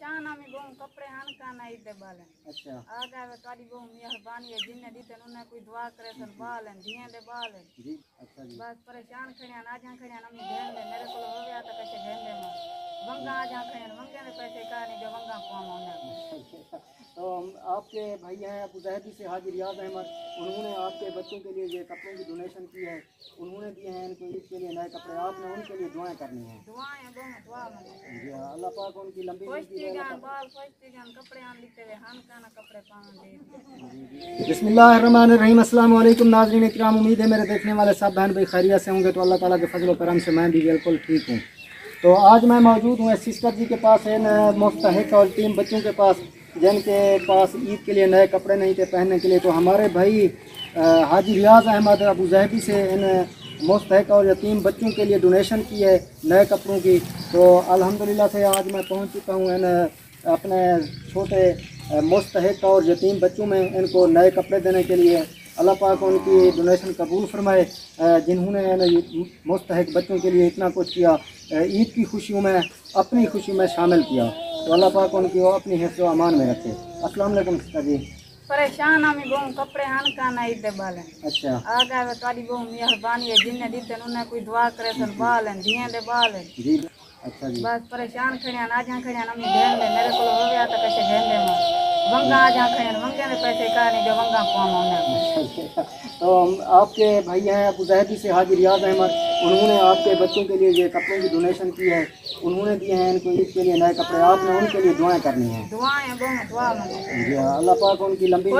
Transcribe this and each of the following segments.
परेशान में बहु कपड़े हन का नहीं दे बाले अच्छा आ गए तारी बहु मेहरबानी है जिन्ने दीते ने कोई दुआ करे सर बालन दिए दे बालन जी अच्छा जी बस परेशान खड़िया ना जा खड़ियान हम घेन दे मेरे को हो गया तो कैसे घेर ले मैं वंगा आ जा खड़ियान वंगे ने पैसे का नहीं जो वंगा कौन होने तो हम- आपके भैया हैं अबू जहबी से हाजिर रियाज अहमद उन्होंने आपके बच्चों के लिए ये कपड़ों की डोनेशन की है। उन्होंने दिए हैं इनको ईद के लिए नए कपड़े आपने उनके लिए दुआएँ करनी है। जी हाँ अल्लाह पाक उनकी लंबी अस्सलाम वालेकुम नाज़रीन इकराम उम्मीद है मेरे देखने वाले सब बहन भाई खैरियत से होंगे तो अल्लाह ताला के फजल करम से मैं भी बिल्कुल ठीक हूँ। तो आज मैं मौजूद हूँ सिस्टर जी के पास है न मुस्तक और टीम बच्चों के पास, जिनके पास ईद के लिए नए कपड़े नहीं थे पहनने के लिए। तो हमारे भाई हाजी रियाज अहमद अबू जहबी से इन मुस्तक और यतीम बच्चों के लिए डोनेशन की है नए कपड़ों की। तो अल्हम्दुलिल्लाह से आज मैं पहुँच चुका हूँ इन, अपने छोटे मुस्तक और यतीम बच्चों में इनको नए कपड़े देने के लिए। अल्लाह पाक उनकी डोनेशन कबूल फरमाए जिन्होंने ना ये मुस्तक बच्चों के लिए इतना कुछ किया ईद की खुशियों में अपनी खुशी में शामिल किया। तो अल्लाह पाक उनकी वो अपनी व अमान में रखे। अस्सलाम वालेकुम सिस्टर जी। परेशान हम बहु कपड़े हन का नहीं दे बाले। अच्छा। आ गए तारी बहु मेहरबानी है जिन्ने दीते उन्हें कोई दुआ करे सन बालन दिए दे बालन जी अच्छा जी। बस परेशान खड़ियान आ जा खड़ियान हम घेन दे मेरे को हो गया तो कैसे दे मैं? वंगा आ जाते हैं, वंगे ने पैसे का नहीं, जो वंगा कौन होने तो आपके भैया हैं अबू जहबी से हाजिर रियाज अहमद उन्होंने आपके बच्चों के लिए ये कपड़ों की डोनेशन की है उन्होंने दिए हैं इनको ईद के लिए नए कपड़े आपने उनके लिए दुआएँ करनी है। जी हाँ अल्लाह पाक उनकी लंबी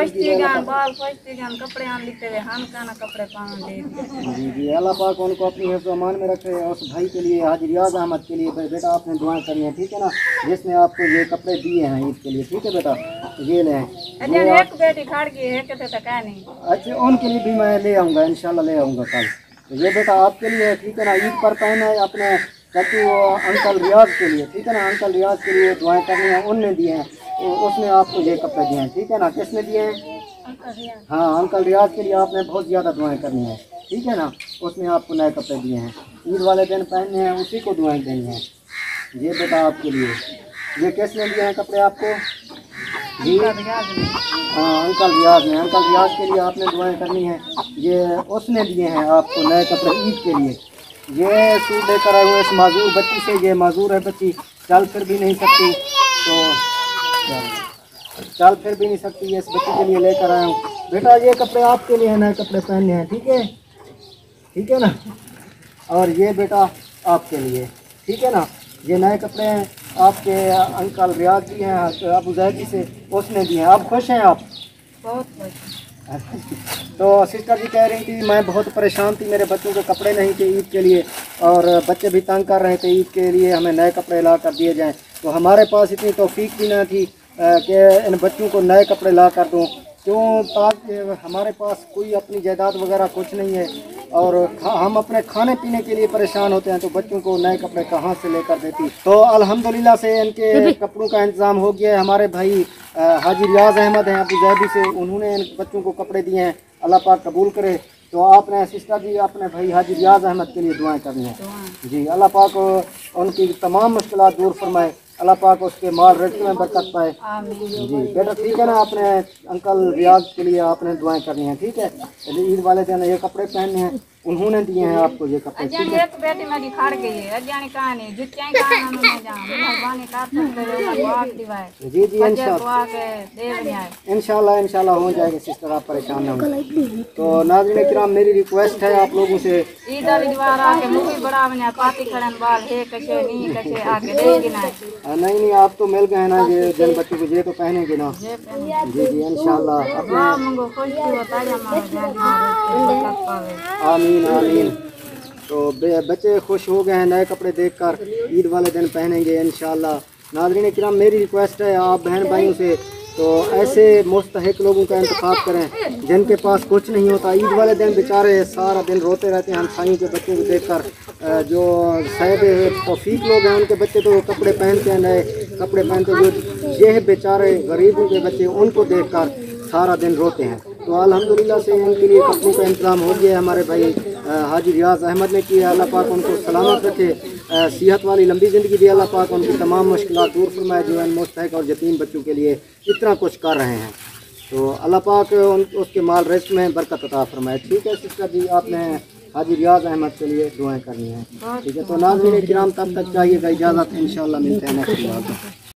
जी जी अल्लाह पाक उनको अपनी हिफ्ज़ में रखे और उस भाई के लिए हाजिर रियाज अहमद के लिए बेटा आपने दुआएँ करनी है ठीक है ना? जिसने आपको ये कपड़े दिए हैं ईद के लिए ठीक है बेटा? ये लें। तो नहीं। अच्छा उनके लिए भी मैं ले आऊँगा इंशाल्लाह ले आऊँगा कल। तो ये बेटा आपके लिए है, ठीक है ना? ईद पर पहने अपने चाचू अंकल रियाज के लिए ठीक है ना? अंकल रियाज के लिए दुआएँ करनी है उनने दिए हैं। तो उसने आपको ये कपड़े दिए हैं ठीक है ना? किसने दिए हैं? हाँ अंकल रियाज के लिए आपने बहुत ज़्यादा दुआएँ करनी है ठीक है ना? उसने आपको नए कपड़े दिए हैं। ईद वाले दिन पहनने हैं उसी को दुआएँ देनी हैं। ये बेटा आपके लिए। ये किसने दिए हैं कपड़े आपको? जी। हाँ अंकल रियाज ने अंकल रियाज के लिए आपने दुआएँ करनी है। ये उसने दिए हैं आपको नए कपड़े ईद के लिए। ये सूट लेकर आए हुए इस माजूर बच्ची से। ये माजूर है बच्ची। चल फिर भी नहीं सकती। तो चल। फिर भी नहीं सकती। ये इस बच्ची के लिए लेकर आया हूँ। बेटा, ये कपड़े आपके लिए नए कपड़े पहनने हैं। ठीक है? ठीक है ना? और ये बेटा आपके लिए। ठीक है ना? ये नए कपड़े हैं। आपके अंकल रियाज जी हैं अबू जैद से उसने दिए हैं। आप खुश हैं आप? बहुत खुश तो सिस्टर जी कह रही थी मैं बहुत परेशान थी मेरे बच्चों को कपड़े नहीं थे ईद के लिए और बच्चे भी तंग कर रहे थे ईद के लिए हमें नए कपड़े ला कर दिए जाएँ। तो हमारे पास इतनी तोफीक भी ना थी कि इन बच्चों को नए कपड़े ला कर दूँ। क्यों ताकि हमारे पास कोई अपनी जायदाद वगैरह कुछ नहीं है और खा, हम अपने खाने पीने के लिए परेशान होते हैं तो बच्चों को नए कपड़े कहाँ से लेकर देती? तो अल्हम्दुलिल्लाह से इनके कपड़ों का इंतज़ाम हो गया है। हमारे भाई हाजी रियाज अहमद हैं अबू जैदी से उन्होंने इन बच्चों को कपड़े दिए हैं। अल्लाह पाक कबूल करे। तो आपने सिस्टर जी अपने भाई हाजी रियाज अहमद के लिए दुआएँ करनी है। जी अल्लाह पाक उनकी तमाम मुश्किल दूर फरमाए। अल्लाह पाक उसके माल रिस्क में बरकत पाए। जी बेटा ठीक है ना आपने अंकल रियाज के लिए आपने दुआएँ करनी है ठीक है? ईद वाले दिन ये कपड़े पहनने हैं। उन्होंने दिए हैं आपको ये कपड़े अजानी है? एक बेटी मेरी खड़ गई है अजानी कहानी जुच्चाई कहानी में जा मेहरबानी कर सकते हो दुआ दिवाए जी जी इंशाल्लाह। के देव न्याय। इंशाल्लाह इंशाल्लाह हो जाएगा सिस्टर आप परेशान ना हो तो नाज़रीन किराम मेरी रिक्वेस्ट है आप लोगों से ईद वाली दीवार आके मुँह बड़ा बना पाती खड़न बाल हे कशे नी कशे आके देगी ना नहीं नहीं आप तो मिल गए ना ये जिन बच्चों को ये तो पहनेंगे ना। जी जी इंशाल्लाह। अपने मंगो खुश की बताया माँ जान पावे आमीन आमीन। तो बच्चे खुश हो गए हैं नए कपड़े देखकर ईद वाले दिन पहनेंगे इंशाल्लाह। नाजरीन किराम मेरी रिक्वेस्ट है आप बहन भाइयों से तो ऐसे मुस्तक लोगों का इंतखब करें जिनके पास कुछ नहीं होता। ईद वाले दिन बेचारे सारा दिन रोते रहते हैं हमसाइयों के बच्चों को देखकर। अ, जो साहब तोफीक लोग हैं उनके बच्चे तो कपड़े पहनते हैं नए कपड़े पहनते जो ये बेचारे गरीबों के बच्चे उनको देखकर सारा दिन रोते हैं। तो अल्हम्दुलिल्लाह से उनके लिए कपड़ों का इंतज़ाम हो गया है। हमारे भाई हाजी रियाज अहमद ने किया। अल्लाह पाक उनको सलामत रखे। सेहत वाली लंबी ज़िंदगी दी। अल्लाह पाक उनकी तमाम मुश्किल दूर फरमाए, जो इन मुस्तक और यतीम बच्चों के लिए इतना कुछ कर रहे हैं। तो अल्लाह पाक उन, उसके माल रिस्क में बरकत अता फरमाए। ठीक है, सिस्टर जी, आपने हाजी रियाज अहमद के लिए दुआएँ करनी है। ठीक है तो नाजरीन किराम तब तक चाहिएगा इजाज़त। इंशाल्लाह मिलते हैं